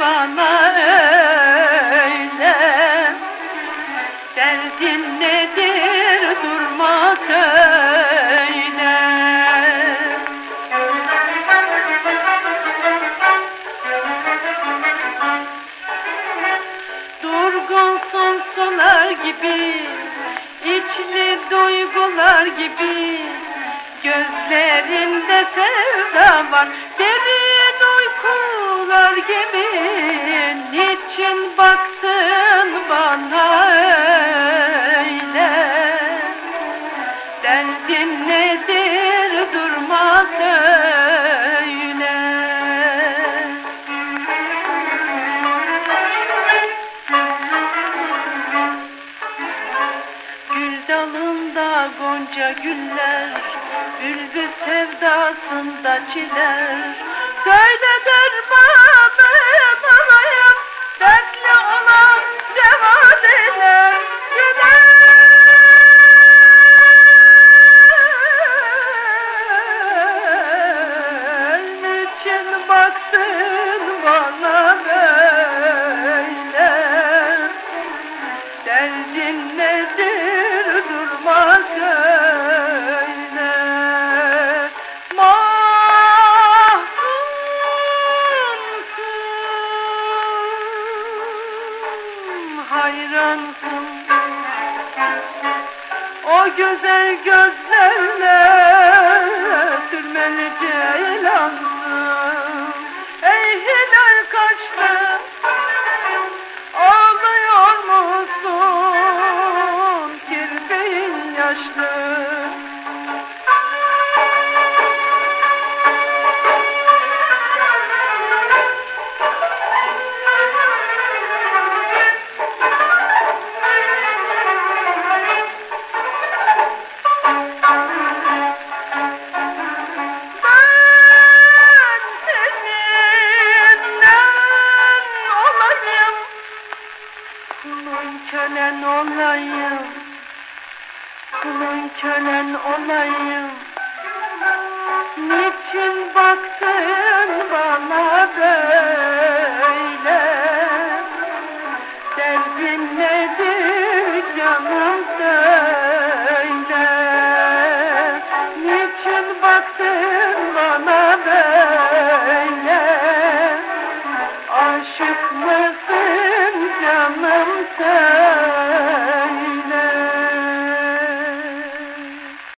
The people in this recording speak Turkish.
bana öyle. Derdin nedir durma söyle. Durgun sonsular gibi içli duygular gibi Gözlerinde sevda var Niçin baktın bana öyle? Derdin nedir? Durma söyle Gül gonca güller Bülbül sevdasında çiler Söyle dermanım olayım Dertli olan eder Güler Niçin bana böyle? Derdin nedir durma Hayransın. O güzel gözlerle Sürmeli ceylansın. Ey hilal kaşlı Ağlıyor musun? Kirpiğin yaşlı? Kölen olayım. Kulun kölen olayım